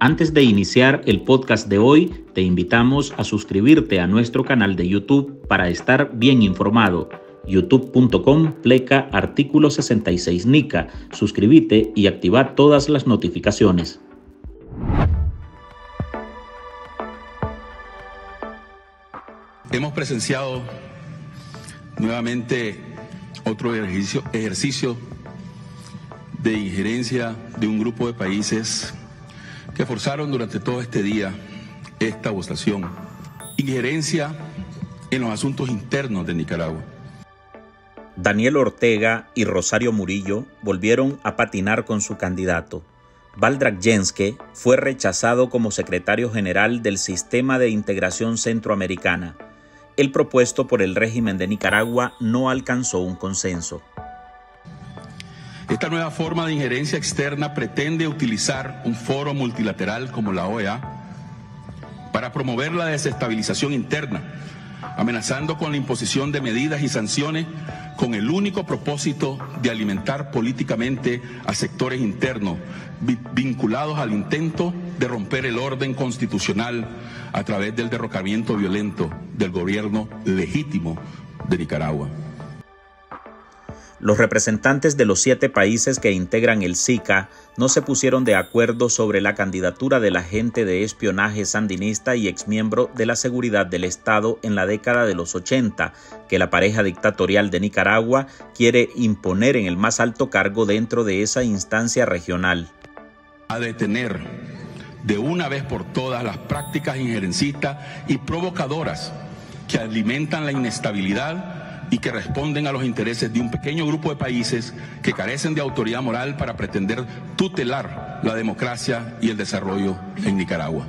Antes de iniciar el podcast de hoy, te invitamos a suscribirte a nuestro canal de YouTube para estar bien informado. youtube.com pleca artículo 66 NICA. Suscríbete y activa todas las notificaciones. Hemos presenciado nuevamente otro ejercicio, ejercicio de injerencia de un grupo de países que forzaron durante todo este día esta votación. Injerencia en los asuntos internos de Nicaragua. Daniel Ortega y Rosario Murillo volvieron a patinar con su candidato. Valdrak Jenske fue rechazado como secretario general del Sistema de Integración Centroamericana. El propuesto por el régimen de Nicaragua no alcanzó un consenso. Esta nueva forma de injerencia externa pretende utilizar un foro multilateral como la OEA para promover la desestabilización interna, amenazando con la imposición de medidas y sanciones con el único propósito de alimentar políticamente a sectores internos vinculados al intento de romper el orden constitucional a través del derrocamiento violento del gobierno legítimo de Nicaragua. Los representantes de los siete países que integran el SICA no se pusieron de acuerdo sobre la candidatura del agente de espionaje sandinista y exmiembro de la seguridad del Estado en la década de los 80, que la pareja dictatorial de Nicaragua quiere imponer en el más alto cargo dentro de esa instancia regional. A detener de una vez por todas las prácticas injerencistas y provocadoras que alimentan la inestabilidad y que responden a los intereses de un pequeño grupo de países que carecen de autoridad moral para pretender tutelar la democracia y el desarrollo en Nicaragua.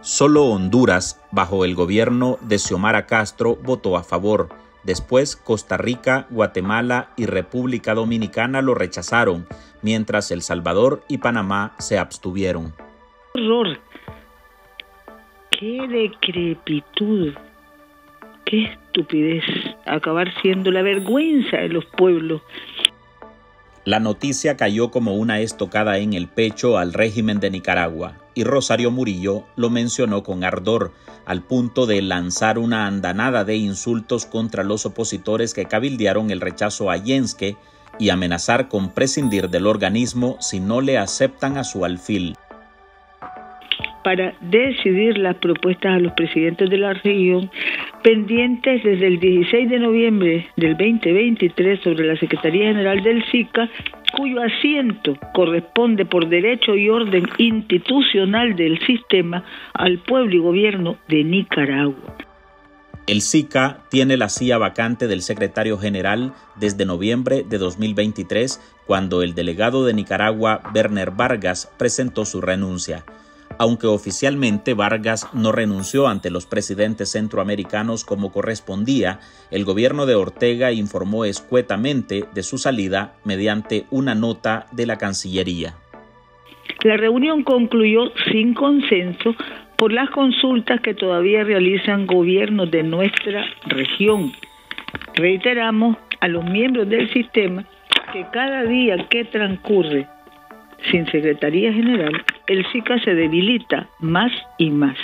Solo Honduras, bajo el gobierno de Xiomara Castro, votó a favor. Después Costa Rica, Guatemala y República Dominicana lo rechazaron, mientras El Salvador y Panamá se abstuvieron. ¡Horror! ¡Qué decrepitud! Qué estupidez acabar siendo la vergüenza de los pueblos. La noticia cayó como una estocada en el pecho al régimen de Nicaragua y Rosario Murillo lo mencionó con ardor, al punto de lanzar una andanada de insultos contra los opositores que cabildearon el rechazo a Yenske y amenazar con prescindir del organismo si no le aceptan a su alfil para decidir las propuestas a los presidentes de la región pendientes desde el 16 de noviembre del 2023 sobre la Secretaría General del SICA, cuyo asiento corresponde por derecho y orden institucional del sistema al pueblo y gobierno de Nicaragua. El SICA tiene la silla vacante del secretario general desde noviembre de 2023, cuando el delegado de Nicaragua, Werner Vargas, presentó su renuncia aunque oficialmente Vargas no renunció ante los presidentes centroamericanos como correspondía, el gobierno de Ortega informó escuetamente de su salida mediante una nota de la Cancillería. La reunión concluyó sin consenso por las consultas que todavía realizan gobiernos de nuestra región. Reiteramos a los miembros del sistema que cada día que transcurre sin Secretaría General, el SICA se debilita más y más.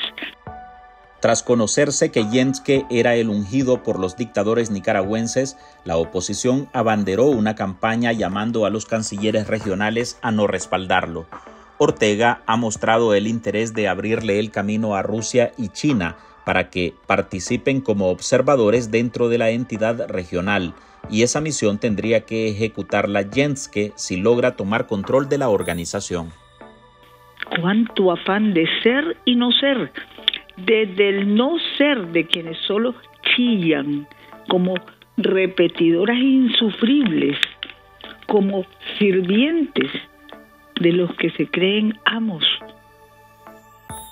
Tras conocerse que Yenske era el ungido por los dictadores nicaragüenses, la oposición abanderó una campaña llamando a los cancilleres regionales a no respaldarlo. Ortega ha mostrado el interés de abrirle el camino a Rusia y China para que participen como observadores dentro de la entidad regional, y esa misión tendría que ejecutarla Jenske si logra tomar control de la organización. Cuánto afán de ser y no ser, desde el no ser de quienes solo chillan como repetidoras insufribles, como sirvientes de los que se creen amos.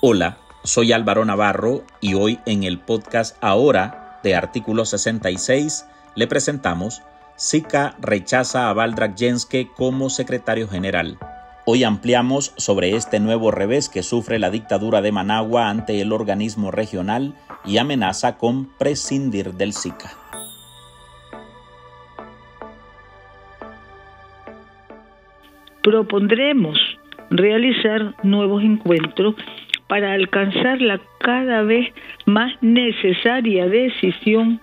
Hola, soy Álvaro Navarro y hoy en el podcast Ahora de Artículo 66 le presentamos Zika rechaza a Valdrak Jenske como secretario general. Hoy ampliamos sobre este nuevo revés que sufre la dictadura de Managua ante el organismo regional y amenaza con prescindir del Zika. Propondremos realizar nuevos encuentros para alcanzar la cada vez más necesaria decisión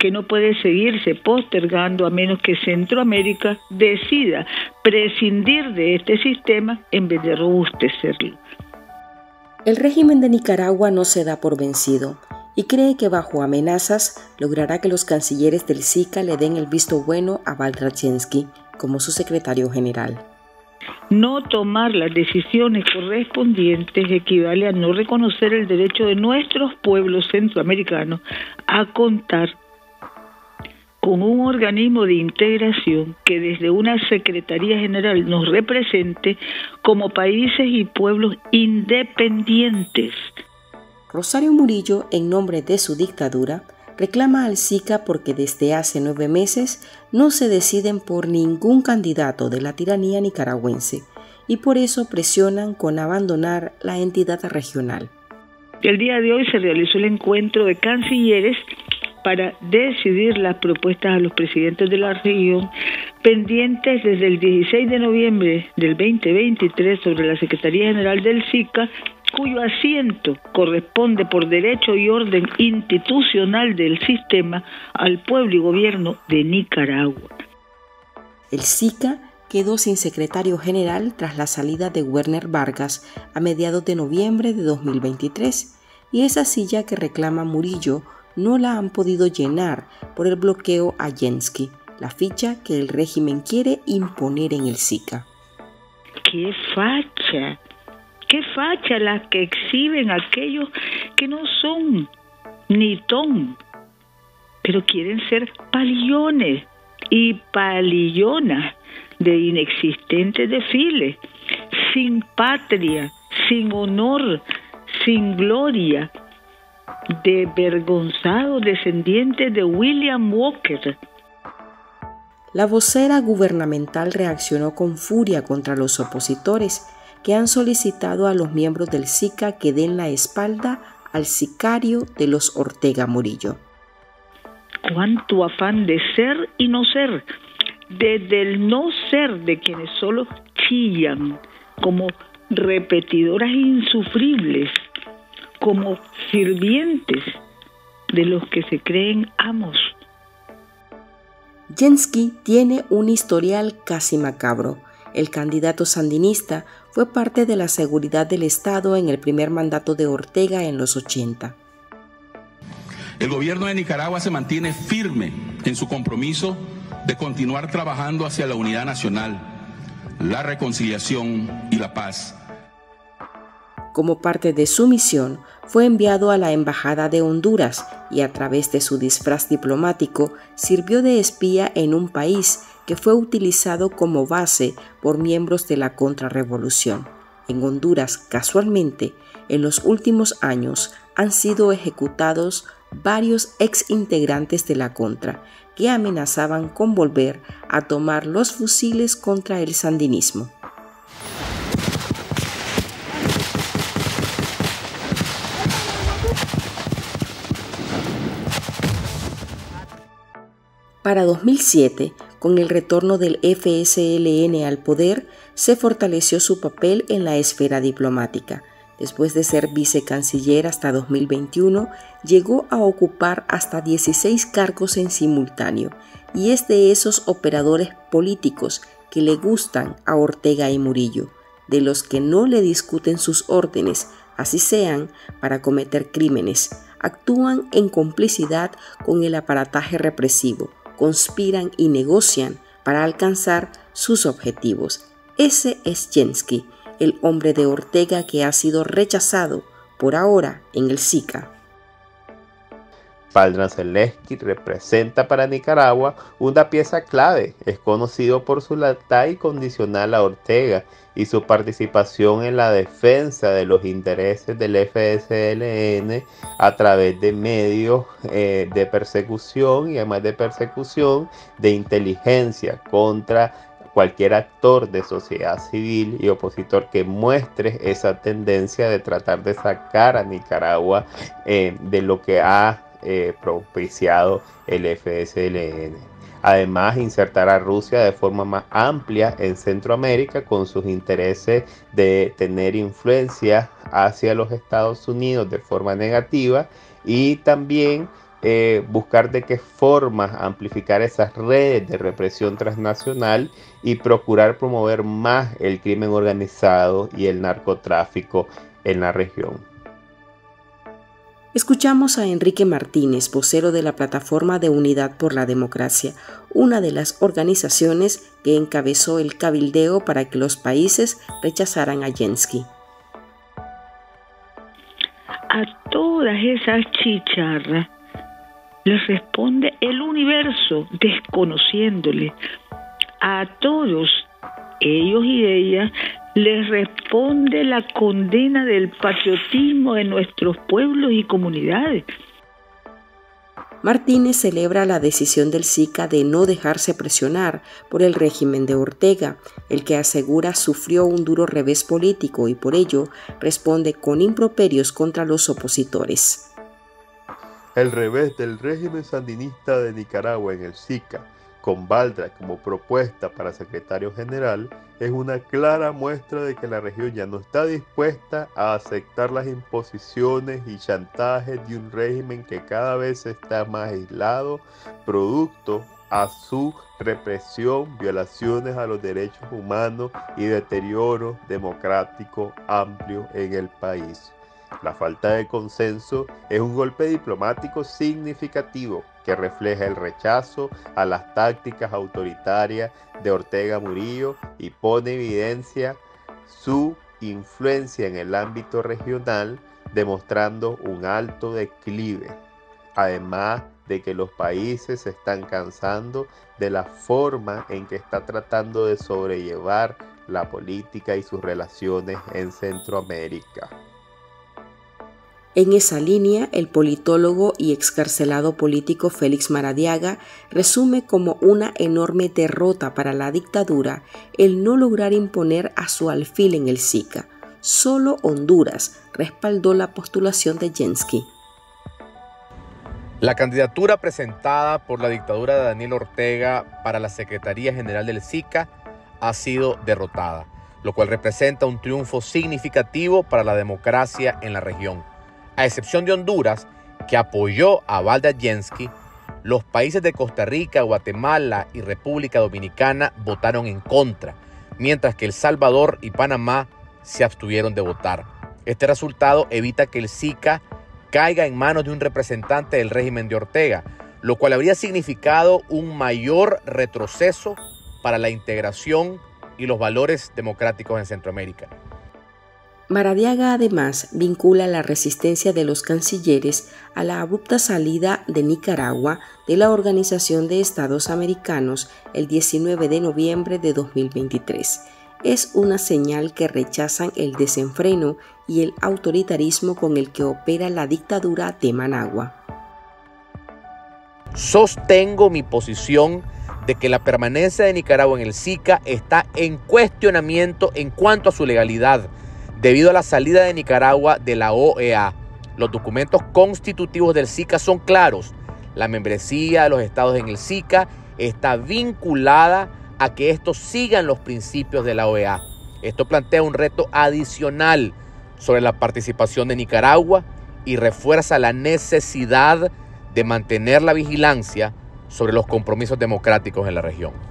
que no puede seguirse postergando a menos que Centroamérica decida prescindir de este sistema en vez de robustecerlo. El régimen de Nicaragua no se da por vencido y cree que bajo amenazas logrará que los cancilleres del SICA le den el visto bueno a Valdrachensky como su secretario general. No tomar las decisiones correspondientes equivale a no reconocer el derecho de nuestros pueblos centroamericanos a contar con un organismo de integración que desde una Secretaría General nos represente como países y pueblos independientes. Rosario Murillo, en nombre de su dictadura, reclama al SICA porque desde hace nueve meses no se deciden por ningún candidato de la tiranía nicaragüense y por eso presionan con abandonar la entidad regional. El día de hoy se realizó el encuentro de cancilleres para decidir las propuestas a los presidentes de la región pendientes desde el 16 de noviembre del 2023 sobre la Secretaría General del SICA, cuyo asiento corresponde por derecho y orden institucional del sistema al pueblo y gobierno de Nicaragua. El SICA quedó sin secretario general tras la salida de Werner Vargas a mediados de noviembre de 2023 y esa silla que reclama Murillo no la han podido llenar por el bloqueo a Jensky, la ficha que el régimen quiere imponer en el SICA. ¡Qué facha! ¡Qué facha la que exhiben aquellos que no son ni ton, pero quieren ser palillones y palillonas de inexistentes desfiles, sin patria, sin honor, sin gloria, de vergonzado descendiente de William Walker. La vocera gubernamental reaccionó con furia contra los opositores que han solicitado a los miembros del SICA que den la espalda al sicario de los Ortega Murillo. Cuánto afán de ser y no ser, desde el no ser de quienes solo chillan como repetidoras insufribles como sirvientes de los que se creen amos. Jensky tiene un historial casi macabro. El candidato sandinista fue parte de la seguridad del Estado en el primer mandato de Ortega en los 80. El gobierno de Nicaragua se mantiene firme en su compromiso de continuar trabajando hacia la unidad nacional, la reconciliación y la paz como parte de su misión, fue enviado a la Embajada de Honduras y a través de su disfraz diplomático sirvió de espía en un país que fue utilizado como base por miembros de la contrarrevolución. En Honduras, casualmente, en los últimos años han sido ejecutados varios ex integrantes de la Contra que amenazaban con volver a tomar los fusiles contra el sandinismo. Para 2007, con el retorno del FSLN al poder, se fortaleció su papel en la esfera diplomática. Después de ser vicecanciller hasta 2021, llegó a ocupar hasta 16 cargos en simultáneo y es de esos operadores políticos que le gustan a Ortega y Murillo, de los que no le discuten sus órdenes, así sean para cometer crímenes, actúan en complicidad con el aparataje represivo, conspiran y negocian para alcanzar sus objetivos. Ese es Jensky, el hombre de Ortega que ha sido rechazado por ahora en el SICA. Valdran representa para Nicaragua una pieza clave. Es conocido por su lealtad incondicional a Ortega y su participación en la defensa de los intereses del FSLN a través de medios eh, de persecución y además de persecución de inteligencia contra cualquier actor de sociedad civil y opositor que muestre esa tendencia de tratar de sacar a Nicaragua eh, de lo que ha eh, propiciado el FSLN. Además, insertar a Rusia de forma más amplia en Centroamérica con sus intereses de tener influencia hacia los Estados Unidos de forma negativa y también eh, buscar de qué forma amplificar esas redes de represión transnacional y procurar promover más el crimen organizado y el narcotráfico en la región. Escuchamos a Enrique Martínez, vocero de la Plataforma de Unidad por la Democracia, una de las organizaciones que encabezó el cabildeo para que los países rechazaran a Jensky. A todas esas chicharras les responde el universo desconociéndole. A todos ellos y ellas les responde la condena del patriotismo de nuestros pueblos y comunidades. Martínez celebra la decisión del SICA de no dejarse presionar por el régimen de Ortega, el que asegura sufrió un duro revés político y por ello responde con improperios contra los opositores. El revés del régimen sandinista de Nicaragua en el SICA con Valdra como propuesta para secretario general es una clara muestra de que la región ya no está dispuesta a aceptar las imposiciones y chantajes de un régimen que cada vez está más aislado, producto a su represión, violaciones a los derechos humanos y deterioro democrático amplio en el país. La falta de consenso es un golpe diplomático significativo que refleja el rechazo a las tácticas autoritarias de Ortega Murillo y pone evidencia su influencia en el ámbito regional, demostrando un alto declive. Además de que los países se están cansando de la forma en que está tratando de sobrellevar la política y sus relaciones en Centroamérica. En esa línea, el politólogo y excarcelado político Félix Maradiaga resume como una enorme derrota para la dictadura el no lograr imponer a su alfil en el SICA. Solo Honduras respaldó la postulación de Jensky. La candidatura presentada por la dictadura de Daniel Ortega para la Secretaría General del SICA ha sido derrotada, lo cual representa un triunfo significativo para la democracia en la región. A excepción de Honduras, que apoyó a Valda Jensky, los países de Costa Rica, Guatemala y República Dominicana votaron en contra, mientras que El Salvador y Panamá se abstuvieron de votar. Este resultado evita que el SICA caiga en manos de un representante del régimen de Ortega, lo cual habría significado un mayor retroceso para la integración y los valores democráticos en Centroamérica. Maradiaga además vincula la resistencia de los cancilleres a la abrupta salida de Nicaragua de la Organización de Estados Americanos el 19 de noviembre de 2023. Es una señal que rechazan el desenfreno y el autoritarismo con el que opera la dictadura de Managua. Sostengo mi posición de que la permanencia de Nicaragua en el SICA está en cuestionamiento en cuanto a su legalidad Debido a la salida de Nicaragua de la OEA, los documentos constitutivos del SICA son claros. La membresía de los estados en el SICA está vinculada a que estos sigan los principios de la OEA. Esto plantea un reto adicional sobre la participación de Nicaragua y refuerza la necesidad de mantener la vigilancia sobre los compromisos democráticos en la región.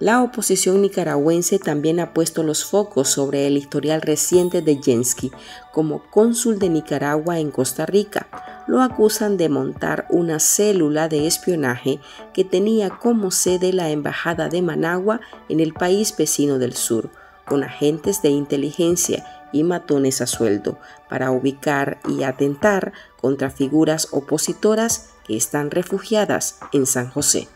La oposición nicaragüense también ha puesto los focos sobre el historial reciente de Jensky como cónsul de Nicaragua en Costa Rica. Lo acusan de montar una célula de espionaje que tenía como sede la Embajada de Managua en el país vecino del sur, con agentes de inteligencia y matones a sueldo para ubicar y atentar contra figuras opositoras que están refugiadas en San José.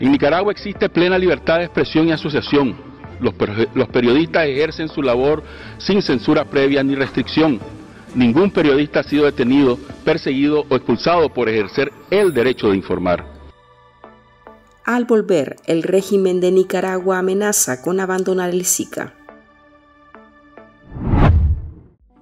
En Nicaragua existe plena libertad de expresión y asociación. Los, periodistas ejercen su labor sin censura previa ni restricción. Ningún periodista ha sido detenido, perseguido o expulsado por ejercer el derecho de informar. Al volver, el régimen de Nicaragua amenaza con abandonar el SICA.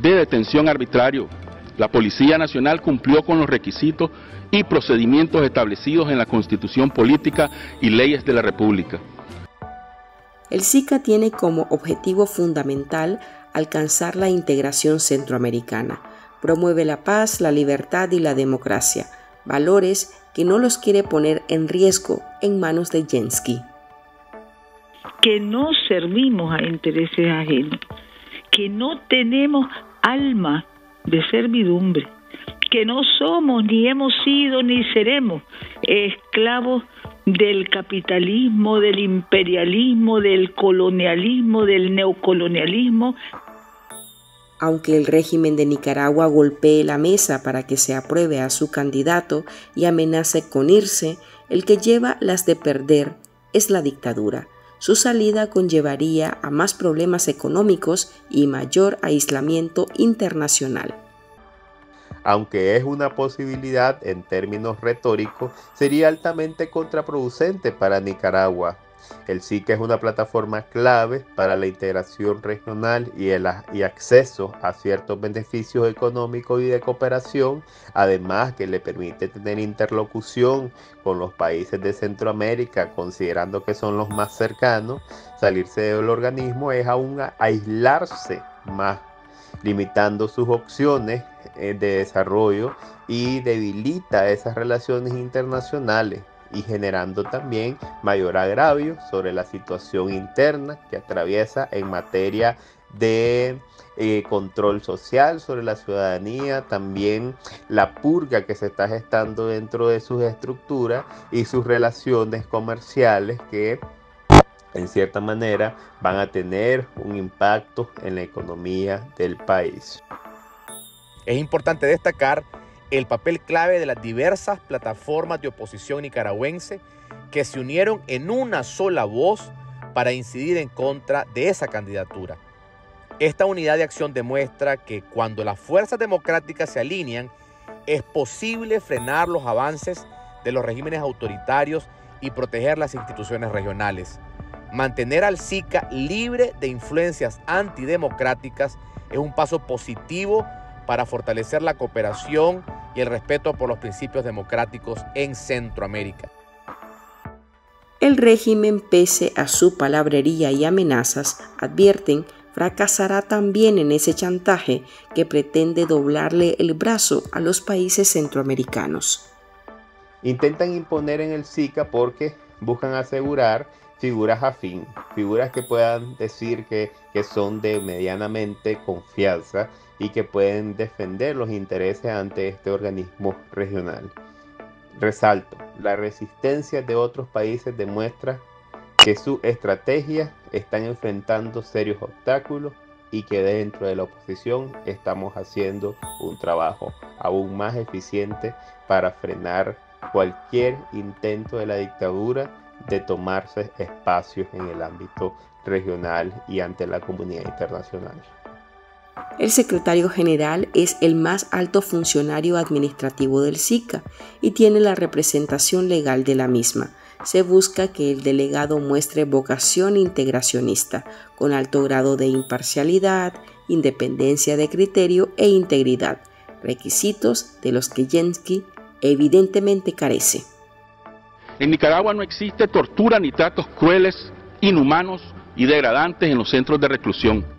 de detención arbitrario. La Policía Nacional cumplió con los requisitos y procedimientos establecidos en la Constitución Política y leyes de la República. El SICA tiene como objetivo fundamental alcanzar la integración centroamericana. Promueve la paz, la libertad y la democracia, valores que no los quiere poner en riesgo en manos de Jensky. Que no servimos a intereses ajenos, que no tenemos alma de servidumbre, que no somos, ni hemos sido, ni seremos esclavos del capitalismo, del imperialismo, del colonialismo, del neocolonialismo. Aunque el régimen de Nicaragua golpee la mesa para que se apruebe a su candidato y amenace con irse, el que lleva las de perder es la dictadura su salida conllevaría a más problemas económicos y mayor aislamiento internacional. Aunque es una posibilidad en términos retóricos, sería altamente contraproducente para Nicaragua, el SIC es una plataforma clave para la integración regional y el y acceso a ciertos beneficios económicos y de cooperación, además que le permite tener interlocución con los países de Centroamérica, considerando que son los más cercanos, salirse del organismo es aún aislarse más, limitando sus opciones eh, de desarrollo y debilita esas relaciones internacionales y generando también mayor agravio sobre la situación interna que atraviesa en materia de eh, control social sobre la ciudadanía, también la purga que se está gestando dentro de sus estructuras y sus relaciones comerciales que en cierta manera van a tener un impacto en la economía del país. Es importante destacar el papel clave de las diversas plataformas de oposición nicaragüense que se unieron en una sola voz para incidir en contra de esa candidatura. Esta unidad de acción demuestra que cuando las fuerzas democráticas se alinean, es posible frenar los avances de los regímenes autoritarios y proteger las instituciones regionales. Mantener al SICA libre de influencias antidemocráticas es un paso positivo para fortalecer la cooperación y el respeto por los principios democráticos en Centroamérica. El régimen, pese a su palabrería y amenazas, advierten, fracasará también en ese chantaje que pretende doblarle el brazo a los países centroamericanos. Intentan imponer en el SICA porque buscan asegurar figuras afín, figuras que puedan decir que, que son de medianamente confianza y que pueden defender los intereses ante este organismo regional. Resalto, la resistencia de otros países demuestra que sus estrategias están enfrentando serios obstáculos y que dentro de la oposición estamos haciendo un trabajo aún más eficiente para frenar cualquier intento de la dictadura de tomarse espacios en el ámbito regional y ante la comunidad internacional. El secretario general es el más alto funcionario administrativo del SICA y tiene la representación legal de la misma. Se busca que el delegado muestre vocación integracionista, con alto grado de imparcialidad, independencia de criterio e integridad, requisitos de los que Jensky evidentemente carece. En Nicaragua no existe tortura ni tratos crueles inhumanos y degradantes en los centros de reclusión.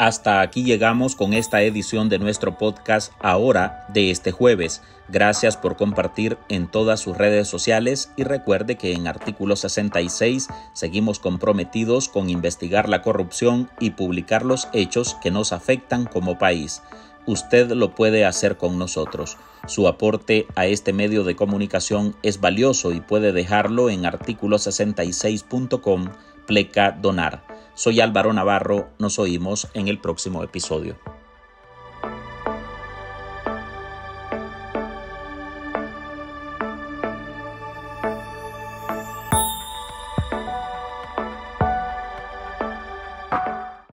Hasta aquí llegamos con esta edición de nuestro podcast ahora de este jueves. Gracias por compartir en todas sus redes sociales y recuerde que en artículo 66 seguimos comprometidos con investigar la corrupción y publicar los hechos que nos afectan como país. Usted lo puede hacer con nosotros. Su aporte a este medio de comunicación es valioso y puede dejarlo en artículo66.com pleca donar. Soy Álvaro Navarro, nos oímos en el próximo episodio.